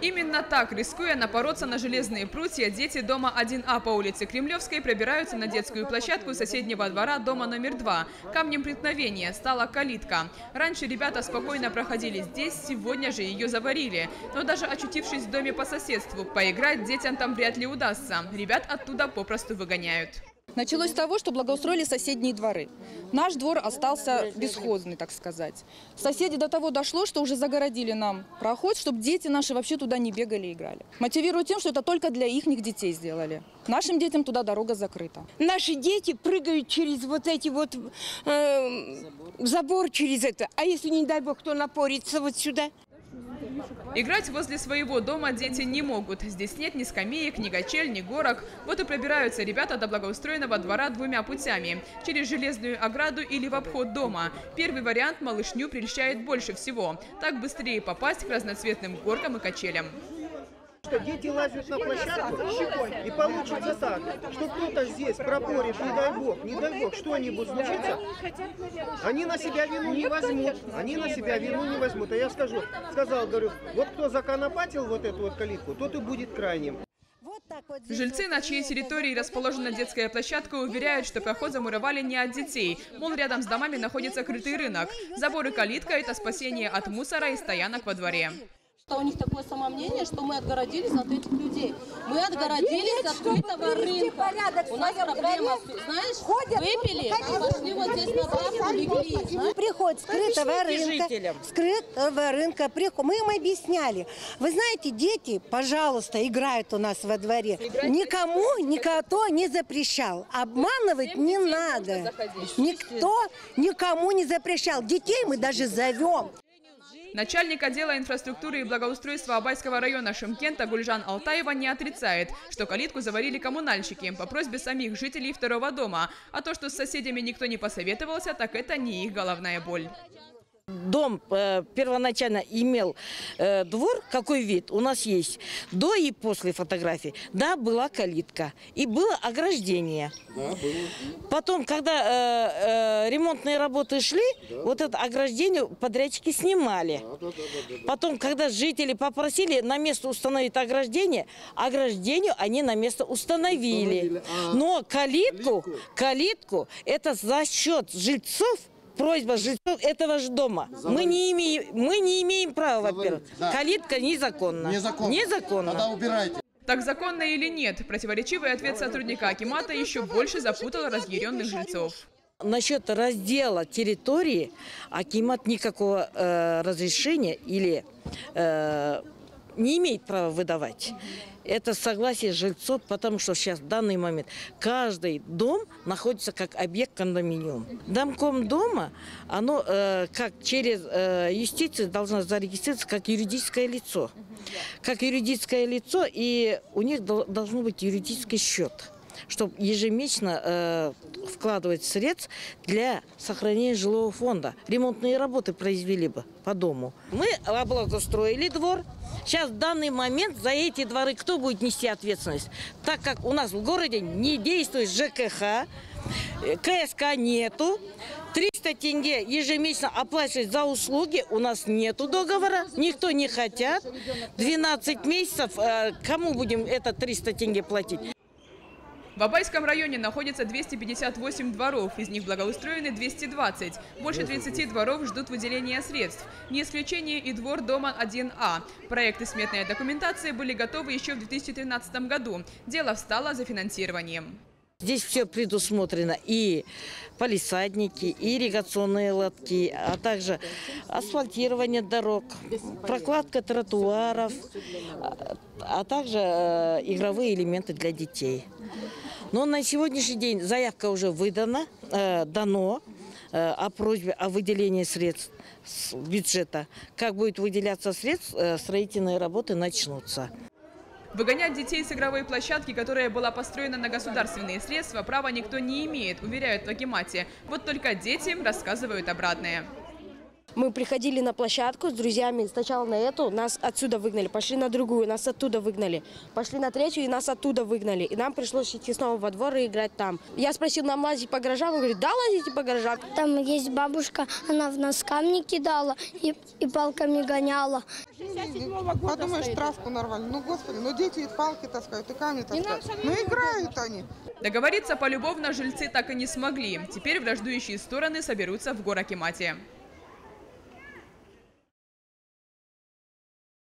Именно так, рискуя напороться на железные прутья, дети дома 1А по улице Кремлевской пробираются на детскую площадку соседнего двора дома номер 2. Камнем преткновения стала калитка. Раньше ребята спокойно проходили здесь, сегодня же ее заварили. Но даже очутившись в доме по соседству, поиграть детям там вряд ли удастся. Ребят оттуда попросту выгоняют. Началось с того, что благоустроили соседние дворы. Наш двор остался бесхозный, так сказать. Соседи до того дошло, что уже загородили нам проход, чтобы дети наши вообще туда не бегали и играли. Мотивируют тем, что это только для их детей сделали. Нашим детям туда дорога закрыта. Наши дети прыгают через вот эти вот э, забор через это. А если, не дай бог, кто напорится вот сюда? Играть возле своего дома дети не могут. Здесь нет ни скамеек, ни качель, ни горок. Вот и пробираются ребята до благоустроенного двора двумя путями. Через железную ограду или в обход дома. Первый вариант малышню прельщает больше всего. Так быстрее попасть к разноцветным горкам и качелям. Что дети лазят на площадку, и получится так, что кто-то здесь пропорит, не дай бог, не дай бог, что-нибудь случится, они на себя вину не возьмут, они на себя вину не возьмут. А я скажу, сказал, говорю, вот кто законопатил вот эту вот калитку, тот и будет крайним. Жильцы, на чьей территории расположена детская площадка, уверяют, что проход замуровали не от детей. Мол, рядом с домами находится крытый рынок. Забор и калитка – это спасение от мусора и стоянок во дворе. У них такое самомнение, что мы отгородились от этих людей. Мы отгородились от открытого рынка. У нас проблема, знаешь, выпили, а пошли вот здесь на лавку, легли. знаешь. Приход скрытого рынка, скрытого рынка, приход. Мы им объясняли. Вы знаете, дети, пожалуйста, играют у нас во дворе. Никому никто не запрещал. Обманывать не надо. Никто никому не запрещал. Детей мы даже зовем. Начальник отдела инфраструктуры и благоустройства Абайского района Шимкента Гульжан Алтаева не отрицает, что калитку заварили коммунальщики по просьбе самих жителей второго дома. А то, что с соседями никто не посоветовался, так это не их головная боль. Дом э, первоначально имел э, двор, какой вид у нас есть. До и после фотографий, да, была калитка и было ограждение. Потом, когда э, э, ремонтные работы шли, вот это ограждение подрядчики снимали. Потом, когда жители попросили на место установить ограждение, ограждение они на место установили. Но калитку, калитку, это за счет жильцов просьба жильцов этого же дома. Мы не имеем, мы не имеем права, во-первых. Калитка незаконна. Незаконно. Незаконно. Тогда убирайте. Так законно или нет? Противоречивый ответ сотрудника Акимата еще больше запутал разъяренных жильцов. Насчет раздела территории Акимат никакого э, разрешения или э, не имеет права выдавать. Это согласие жильцов, потому что сейчас в данный момент каждый дом находится как объект кондоминиум. Домком дома, оно э, как через э, юстицию должно зарегистрироваться как юридическое лицо. Как юридическое лицо, и у них дол- должен быть юридический счет чтобы ежемесячно э, вкладывать средств для сохранения жилого фонда. Ремонтные работы произвели бы по дому. Мы облагостроили двор. Сейчас в данный момент за эти дворы кто будет нести ответственность? Так как у нас в городе не действует ЖКХ, КСК нету, 300 тенге ежемесячно оплачивать за услуги. У нас нету договора, никто не хотят. 12 месяцев, э, кому будем это 300 тенге платить? В Абайском районе находится 258 дворов, из них благоустроены 220. Больше 30 дворов ждут выделения средств. Не исключение и двор дома 1А. Проект и сметная документация были готовы еще в 2013 году. Дело встало за финансированием. Здесь все предусмотрено и полисадники, и ирригационные лотки, а также асфальтирование дорог, прокладка тротуаров, а- а также э, игровые элементы для детей. Но на сегодняшний день заявка уже выдана, э, дано э, о просьбе о выделении средств с бюджета. Как будет выделяться средств, э, строительные работы начнутся. Выгонять детей с игровой площадки, которая была построена на государственные средства, права никто не имеет, уверяют в Акимате. Вот только дети рассказывают обратное. Мы приходили на площадку с друзьями. Сначала на эту, нас отсюда выгнали. Пошли на другую, нас оттуда выгнали. Пошли на третью, и нас оттуда выгнали. И нам пришлось идти снова во двор и играть там. Я спросил, нам лазить по гаражам? Он говорит, да, лазите по гаражам. Там есть бабушка, она в нас камни кидала и, и палками гоняла. Подумаешь, травку нарвали. Ну, господи, ну дети и палки таскают, и камни таскают. Ну, играют они. Договориться полюбовно жильцы так и не смогли. Теперь враждующие стороны соберутся в Горакимате.